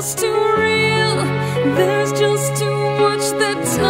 just too real. There's just too much that time